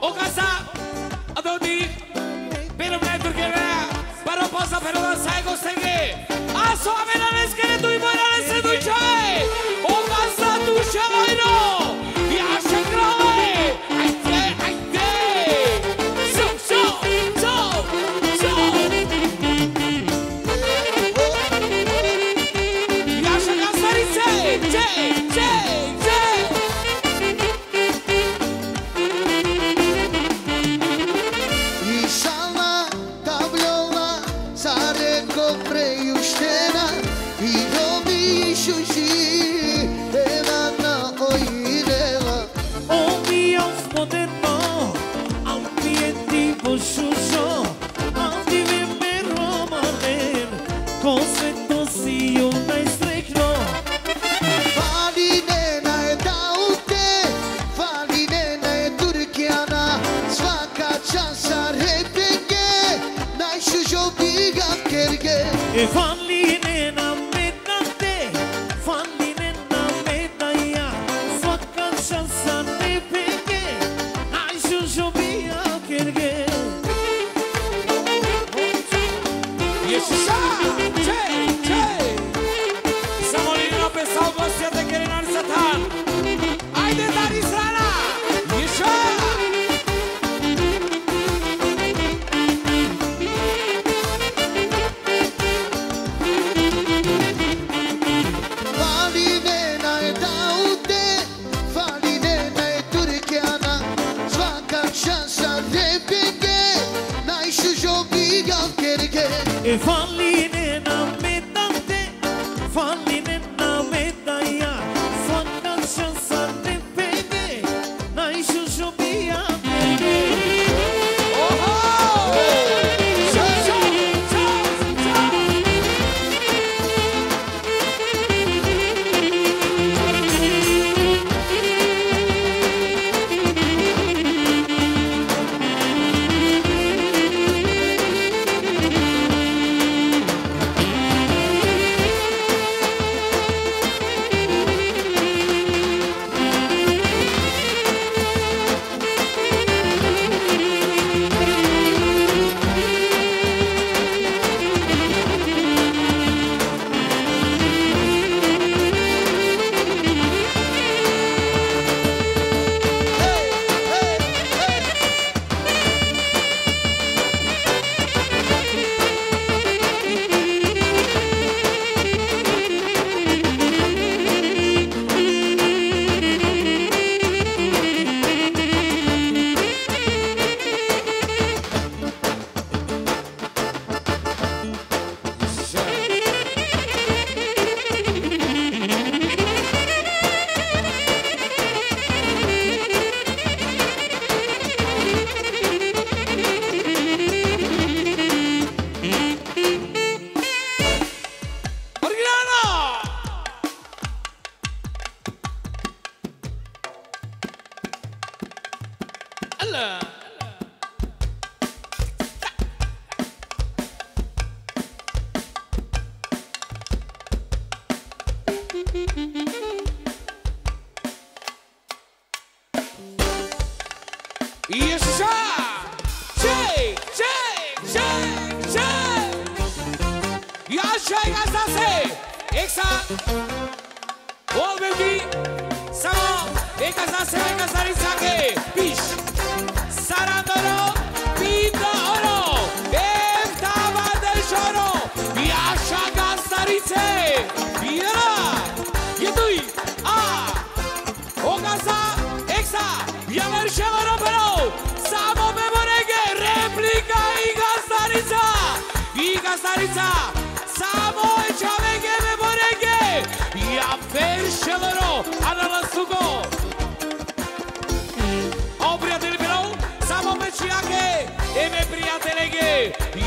o casa Adoni Pero me turkeve Pero posa pero sai consegue A sua melhor esquerda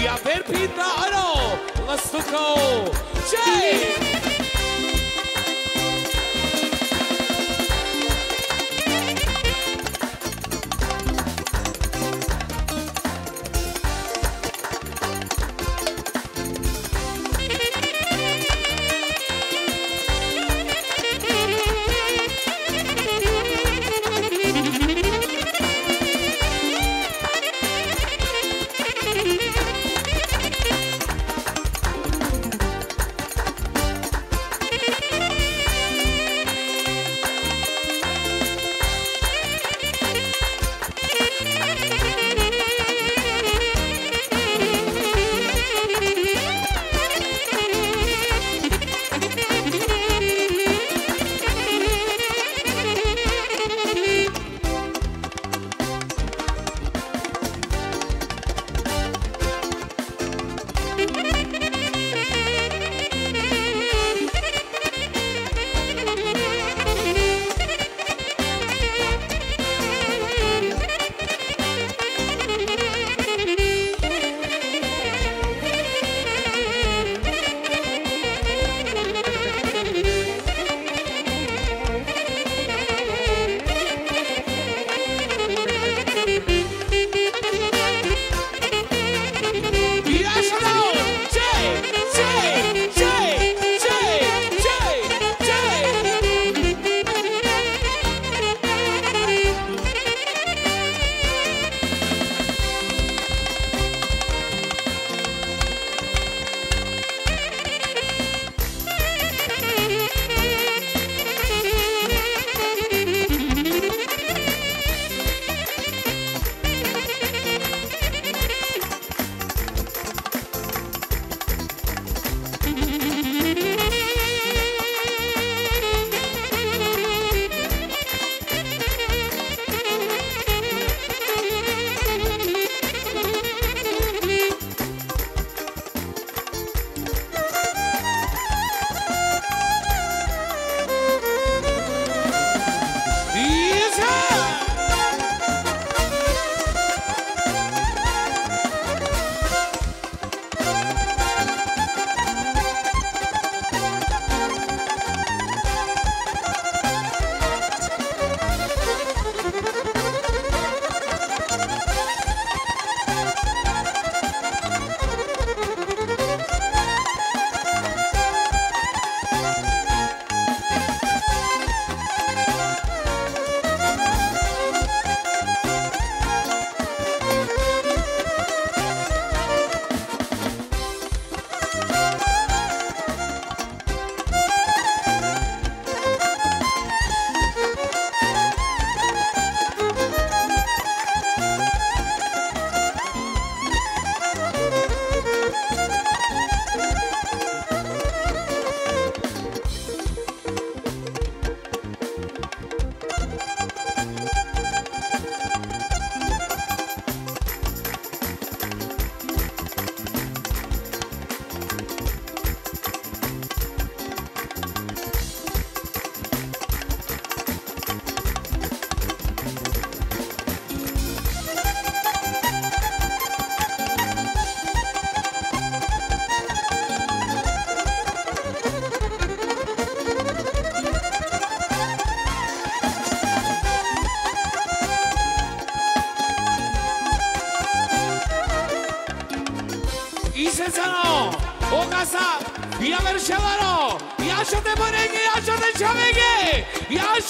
Yavir Pita Aro, Lastuko, Jay!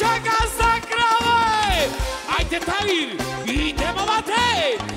čeka za krave. Ajde, Tavir, idemo, Matej!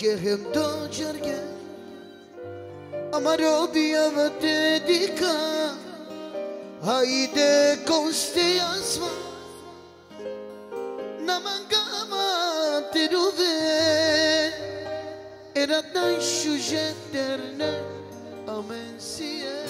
گهم دو جرگه اما رو بیا و دیکا هایده کنستی ازما نمانگاما تروه ایرادن شوجه درنه آمن سیه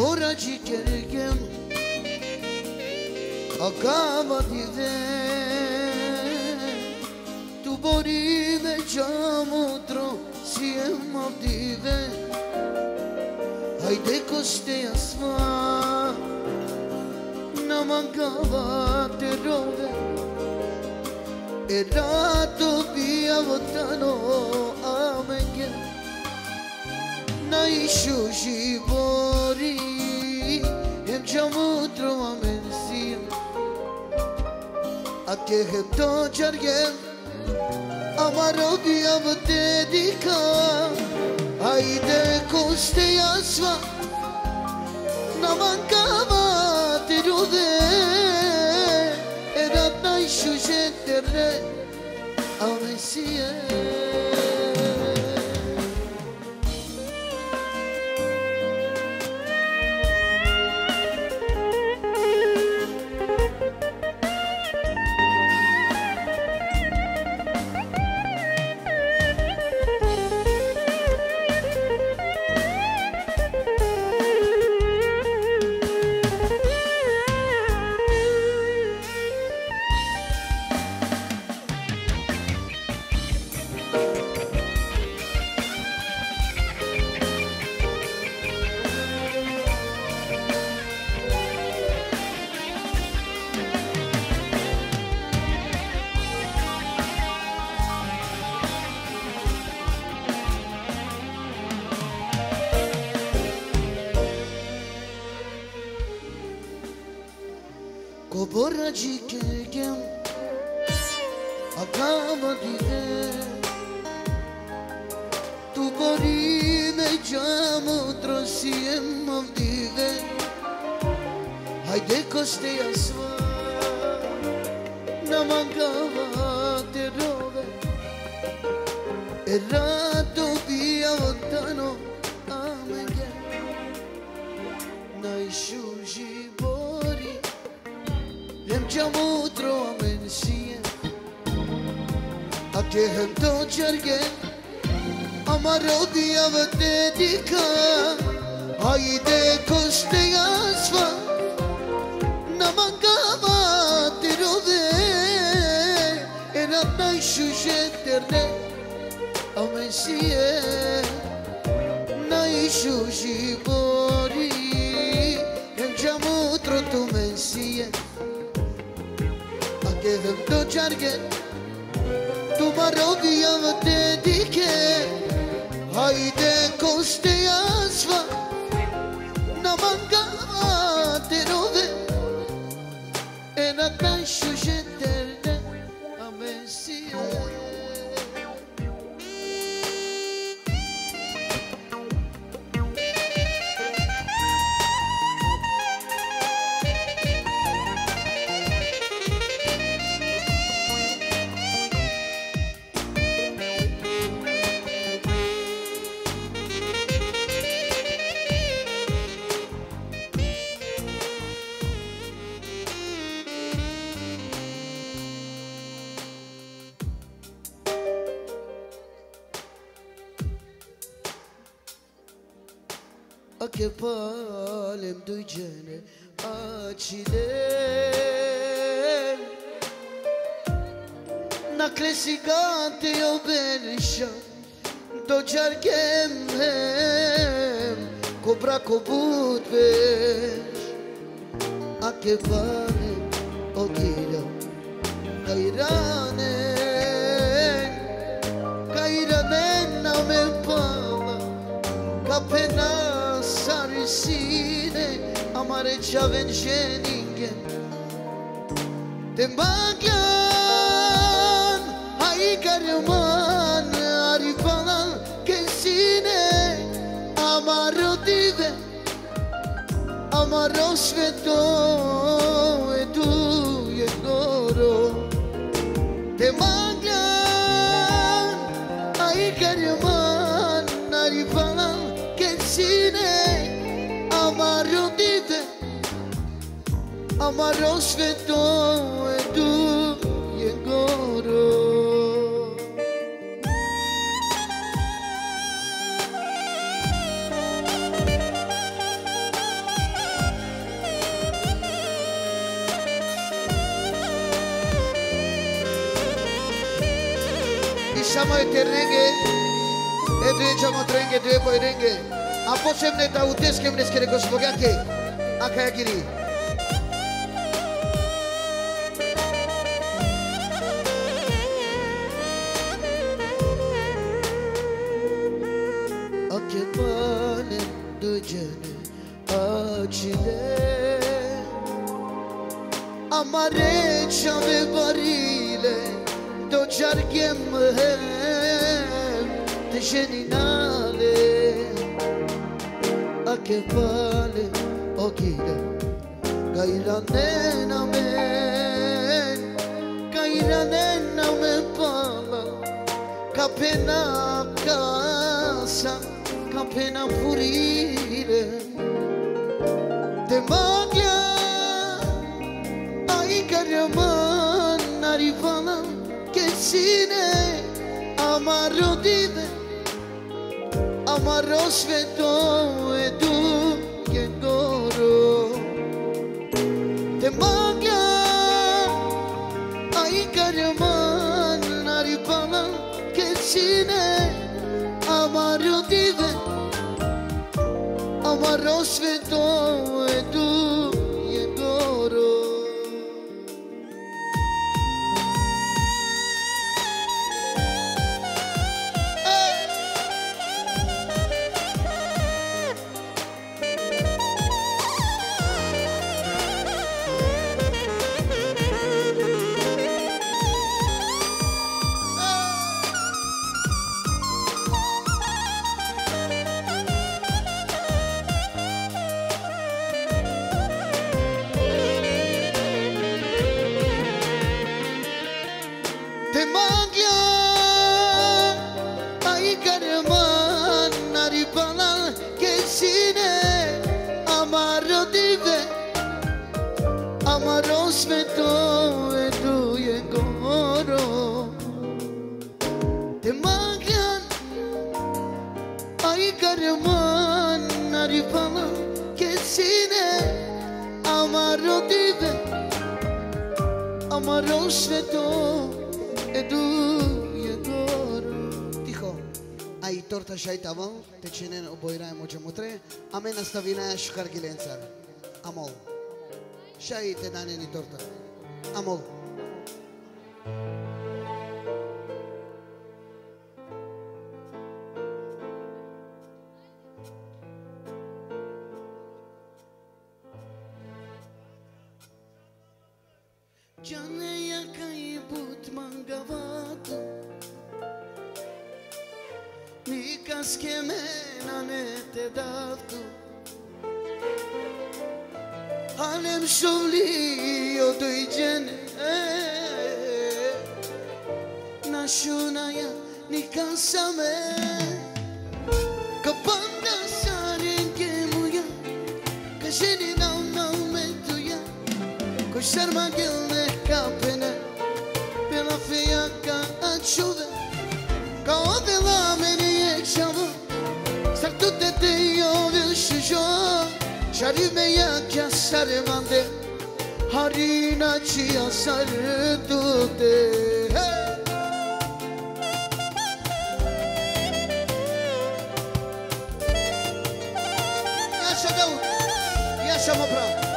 Kora ciğergen Akava dide. Tu bori me jamutro Sijema dive Hajde koste jasma Namagava te rove. E rato bija votano Amengen Na išu živo که تو جرگم اما رو دیاب دیدیکم هایده کسته یاسوا نمان کاما دیروده ادب نایشو جدره آمسیه see it. I gave him no jargon. Tomorrow the other day dike. Hayde koste asva. Namanga terove. En ataşuşe. ako budveš Ake vane odira Kaj rane Kaj rane na me pava sarisine Amare čaven ženinge Te aro swetou edou egoru Ishama eternenge ede jama trenge dve poyenge aposhe mne ta uddesh ke mne skireko sogya but Amena stavina și cargilența Amol. Și ai te dane ni torta. Amol. Canea caibut mangavatu Mikas kemena ne te davtu Alem şovli o duycene Naşunaya nikasame Kapanda sarin kemuya. Kaşeni nam nam metuya. Koşar magilne kapene Pela fiyaka açuve Kao dela meni ekşavı Sartu tete yovi şujo Şarime ya kya sarmande Harina çiya sartu te Hey! Yaşa Davut Yaşa Mopra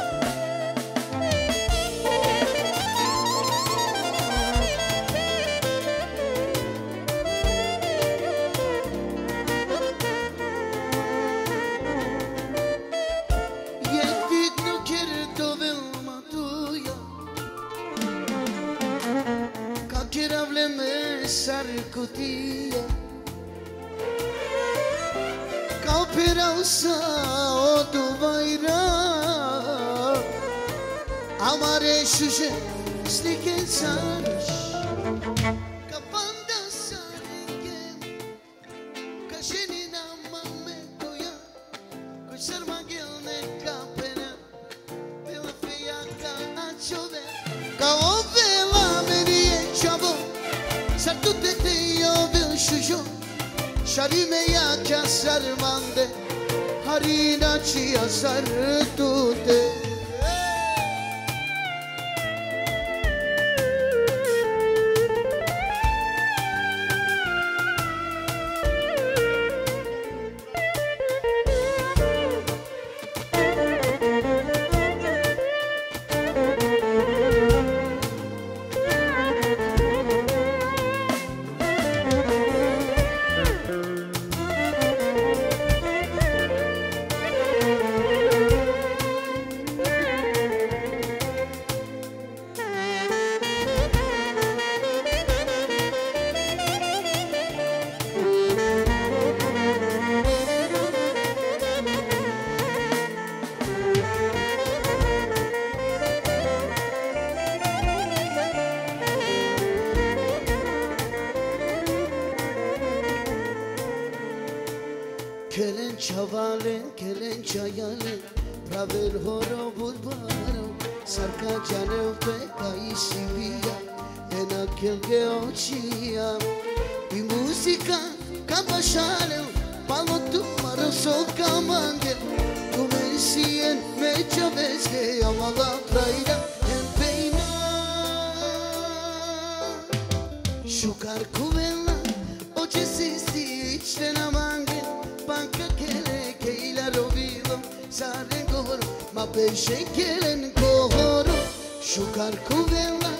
Çavale kelenca yale Pravel horo bulbaro Sarka janev pe paisi via Ena kelge ocia I musica kabaşalev Palo tu maro so kamandel Tu mesien me çavezge Yavala trailam ma pesce kelen kohoro Şukar kuvella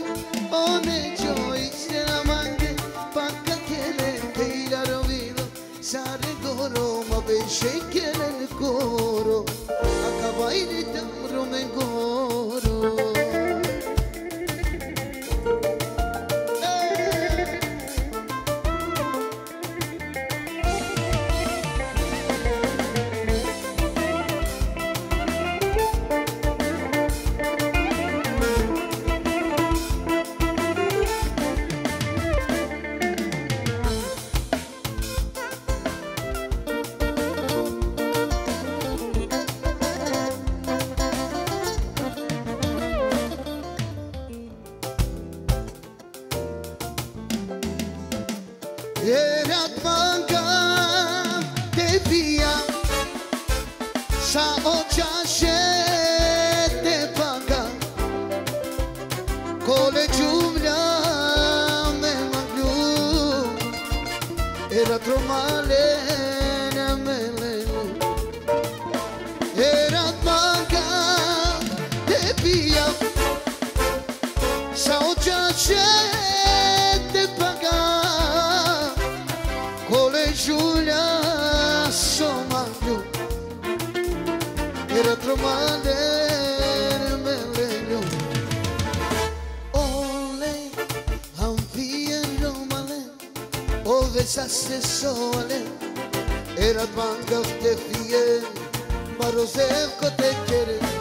o ne jo içten amange Banka kele keyla rovilo Sare goro ma pesce kelen koro Akabayri tamro men goro Echaste sole Era bangas de fiel Ma Rosevko te quiere.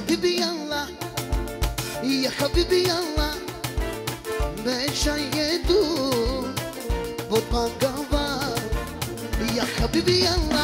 حبيبي يلا يا حبيبي يلا مش يدور بطاقة يا حبيبي يلا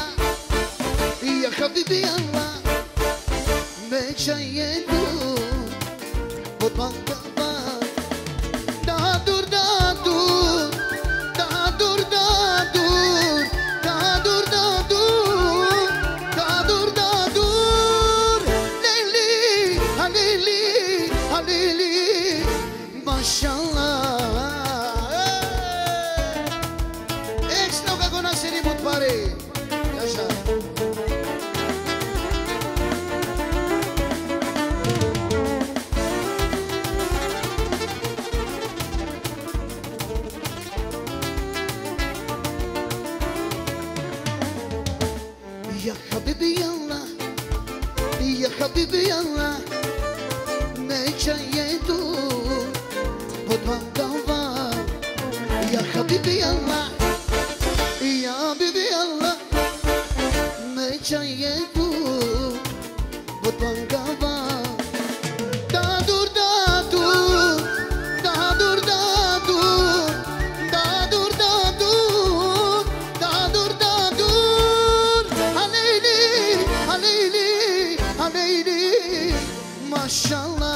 maşallah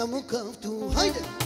I'm bucaltul Haide!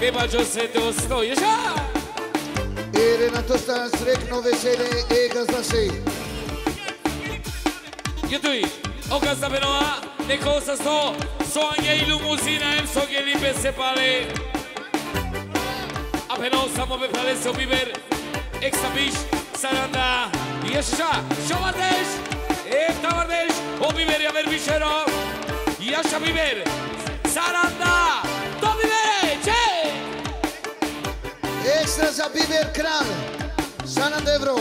Beba José Dostoy, já! Ele na to stan srek nove sede e gazda se. Jetuj, o gazda benoa, neko sa sto, soanje i lumuzina, em so gelibe se pale. A beno samo be pale se obiber, ek biš, saranda, ješa, šovateš, e tavardesh, obiber ja ver bišero, jaša biber, saranda, Extra za biber kral Sana devro.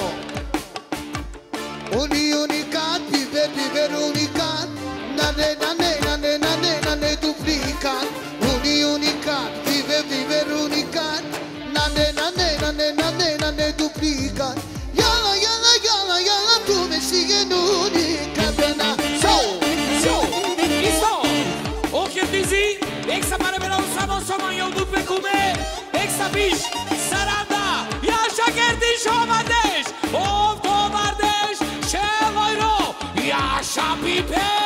Uni unicat, biber, biber unicat. Nane, nane, nane, nane, nane duplicat. Uni unicat, biber, biber unicat. Nane, nane, nane, nane, nane duplicat Be people.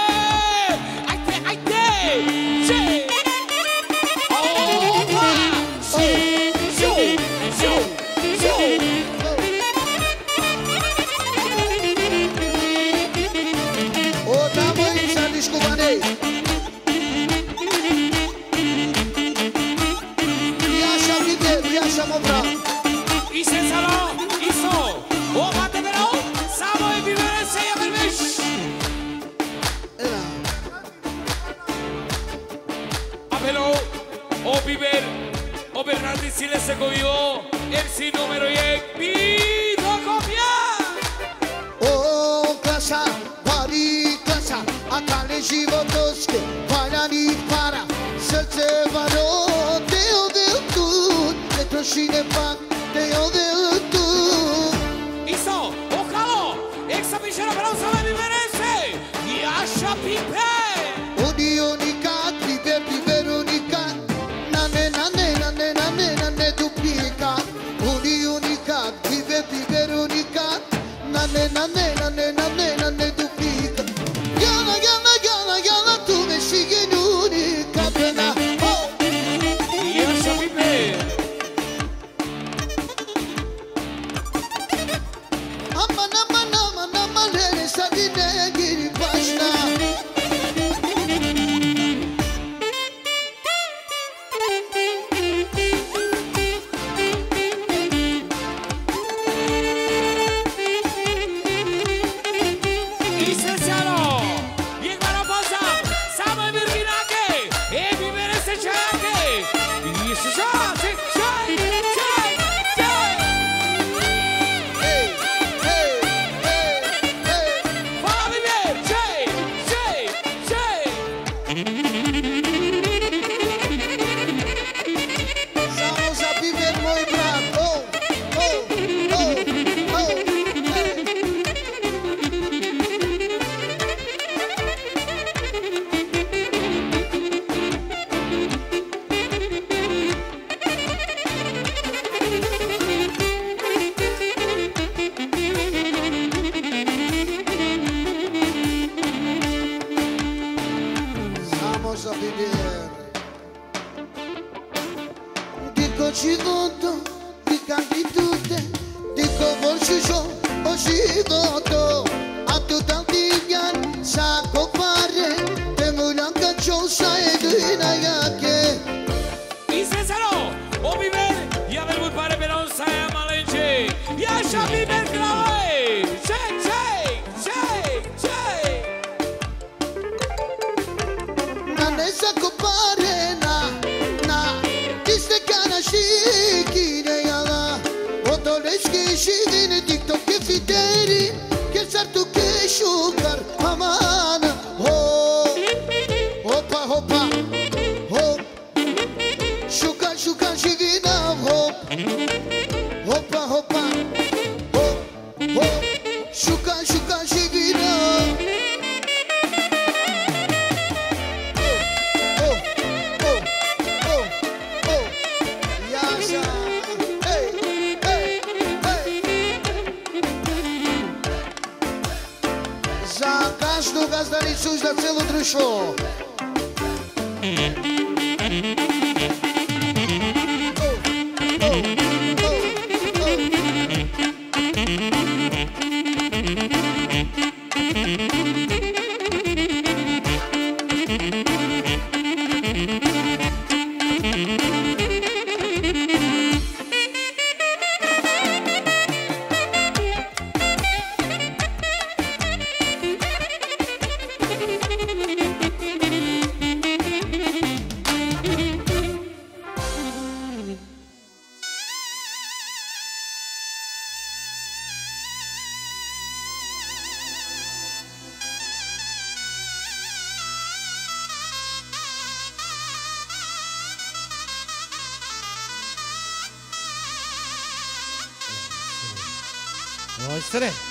3.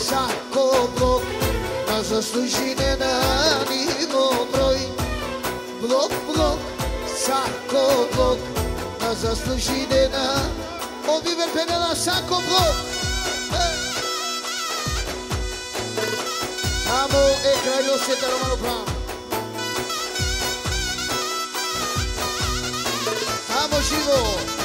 всяко блок, на заслужине на ниво број. Блок, блок, всяко блок, на заслужине на Оливер Пенела, всяко блок. Само е краљосите Романо Брам. Само живо!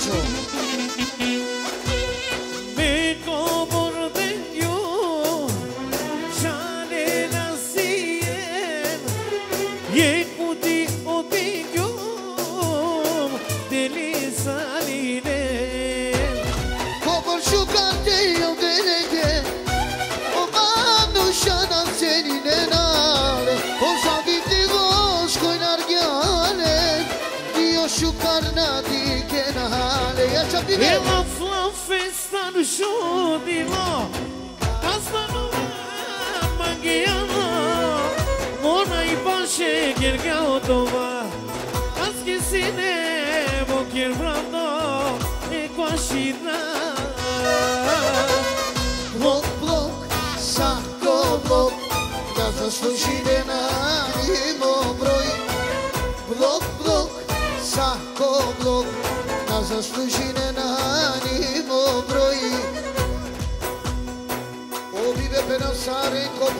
Mitchell. Judilho. Pela sua festa do Judilho, Castanova, Manguiana, Mona e Panche, Kirgautova, as que se nebo, Kirbrando, e Quashina. Блок, блок, сако блок, да заслужи ден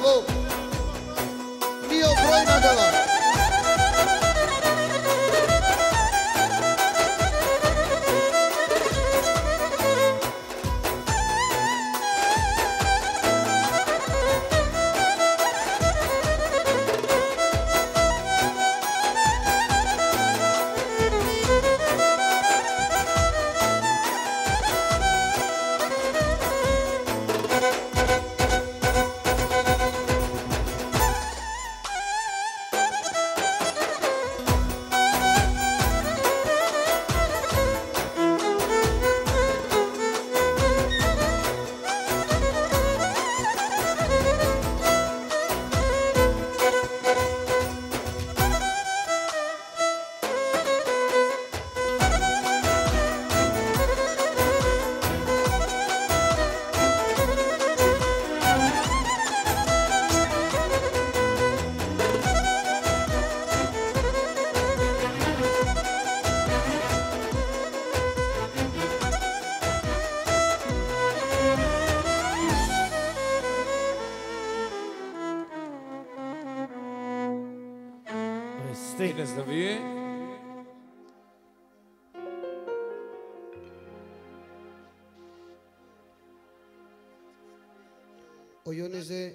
Go. Mio Brojna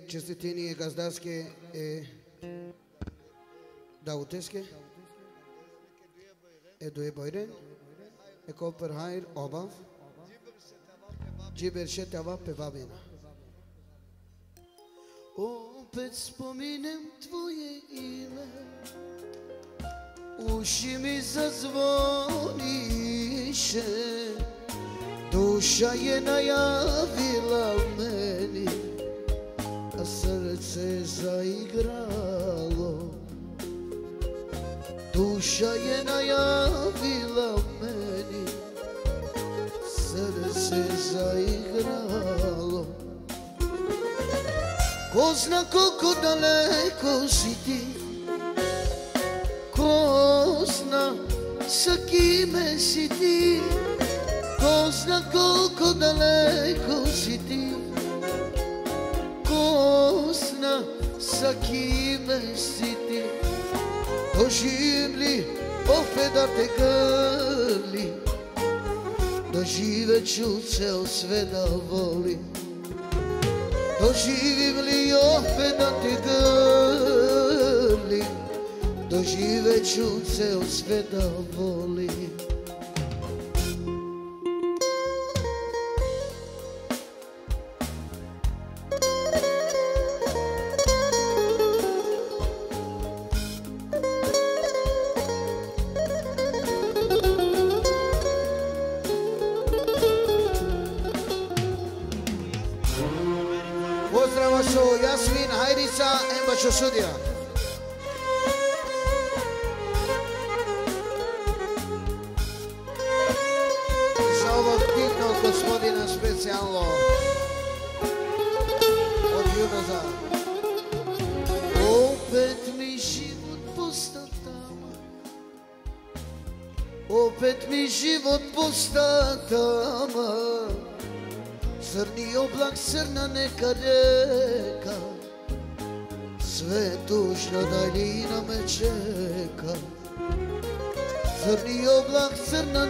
čestitini gazdarske e, dauteske e due bojren e koper hajr obav Gjiber šetava pevavina Opet spominjem tvoje ime Uši mi zazvoniše Duša je najavila meni A srce zaigralo. Duša je najavila meni Srce zaigralo. Ko zna koliko daleko si ti Ko zna sa kime si ti Ko zna koliko daleko si ti Ko zna sa kime si ti. Doživim li opet da te grli. Doživet ću ceo sve da volim Doživim li opet da te grlim Doživet ću ceo sve da volim should you?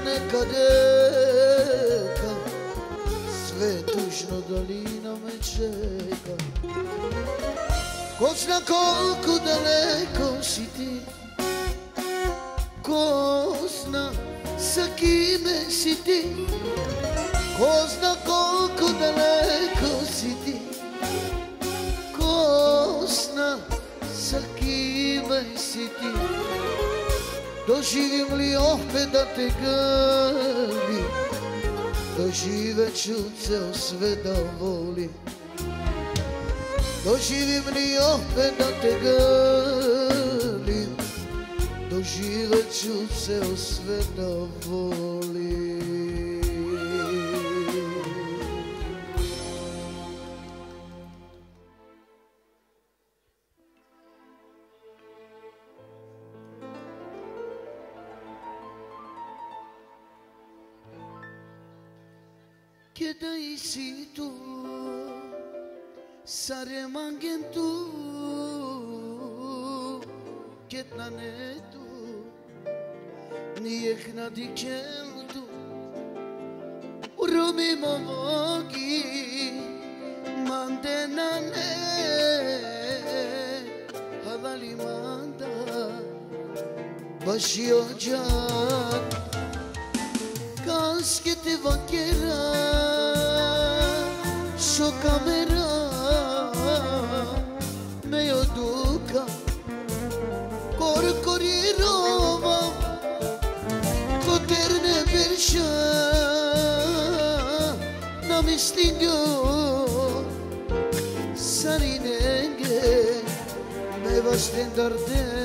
rekao Sve tužno dolino me čeka. Ko zna koliko daleko si ti Ko zna sa kime si ti. Ko zna Doživim li opet da te grlim Doživet ću ceo sve da volim. Doživim li opet da te grlim Doživet ću ceo sve da volim ζήσει του και να ναι του. Νι έχνα δικαίου του ρούμι μοβόγι μάντε να ναι μάντα βασί ο τζάν Κάσκεται Šo kamera Me jo duka Kor korirova Koterne bersha Na mislingo Sarinenge Me vastin dardengyo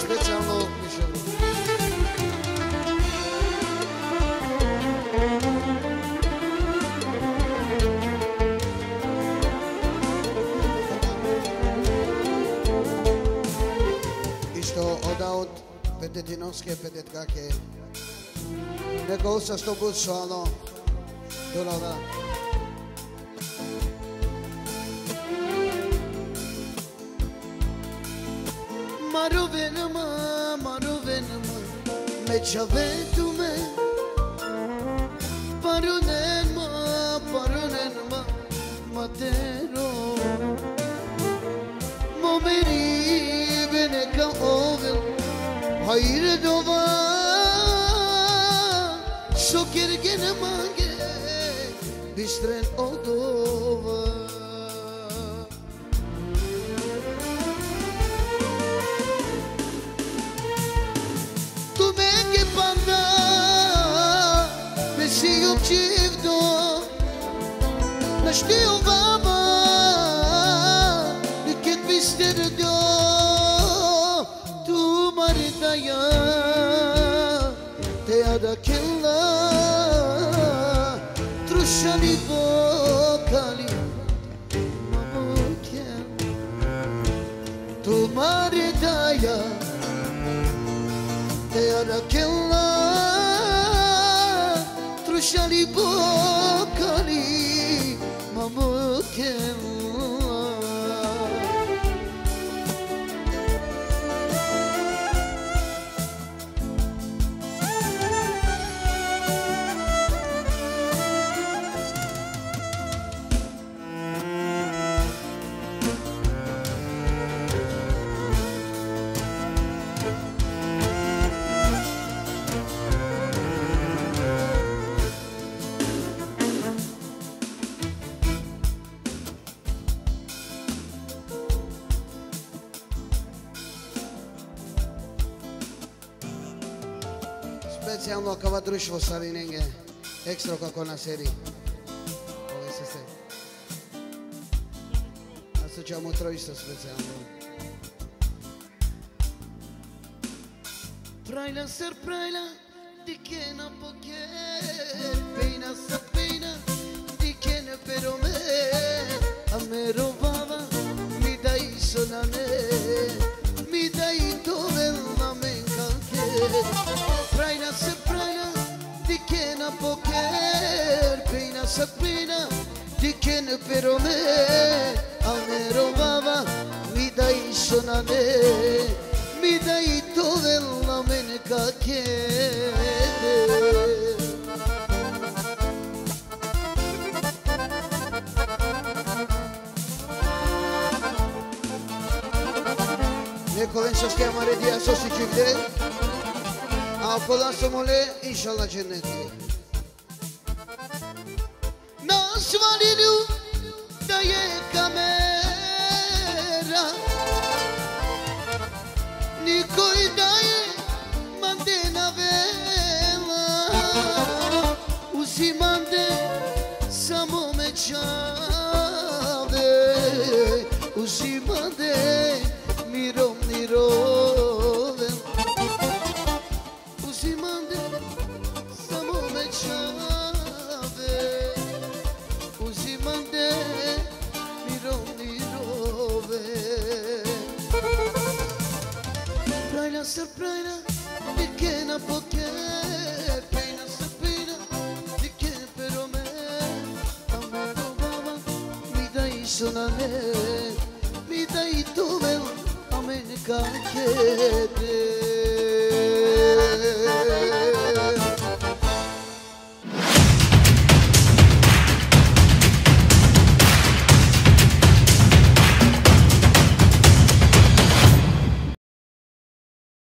specijalno otmuşum. Isto odaut pedetinovske pedetkake. Nekol sa s to bud švalo. Dolava. Dolava. Dolada. Maro venama, maro venama, me çavetume. Parunenma, parunenma, matero. Momeri bene ka ovel, hayır dova. Şokir gene mange, bistren 家里不 ostavi nenge ekstra kako na seri. Ove se se. Associamo trojisto specialno. Praila ser praila, non po kjer, pejna sa che ne pero me, a me robava, mi dai sonane, mi dai dove ma me incalche, praila ser pena poker, pena sapena, diken perome, amero baba, mi dai sonane, mi dai to dovella menca chiede. Nekolençoski amare diye sosu cümle. Akolan somole inşallah cenneti. Nasvalilu da je kamera. Nikoj da je mandena vela Uzimande samo me čave Uzimande mirom miroven sunane bir day tuvel amerika kere